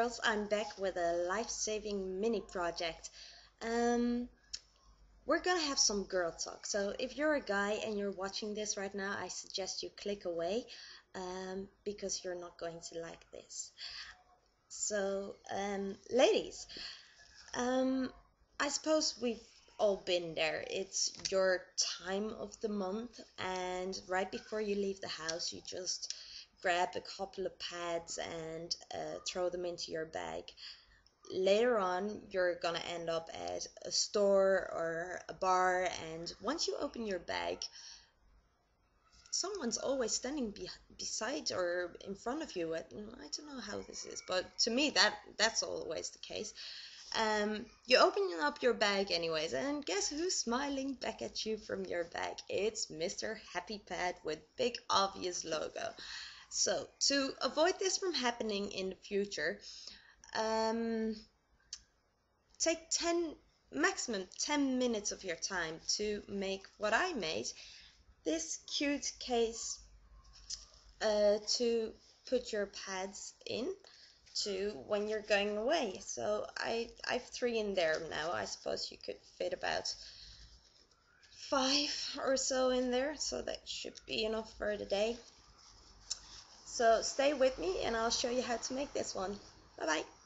girls, I'm back with a life-saving mini project. Um, we're gonna have some girl talk. So if you're a guy and you're watching this right now, I suggest you click away um, because you're not going to like this. So, um, ladies, um, I suppose we've all been there. It's your time of the month, and right before you leave the house, you just grab a couple of pads and uh, throw them into your bag. Later on, you're gonna end up at a store or a bar, and once you open your bag, someone's always standing be- beside or in front of you. I don't know how this is, but to me, that that's always the case. Um, you open up your bag anyways, and guess who's smiling back at you from your bag? It's Mr. Happy Pad with big obvious logo. So, to avoid this from happening in the future, um, take 10, maximum 10 minutes of your time to make what I made this cute case uh, to put your pads in to when you're going away. So I I've three in there now. I suppose you could fit about five or so in there, so that should be enough for the day. So stay with me and I'll show you how to make this one. Bye bye.